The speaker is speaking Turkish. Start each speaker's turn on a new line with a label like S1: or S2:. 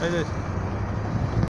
S1: Evet.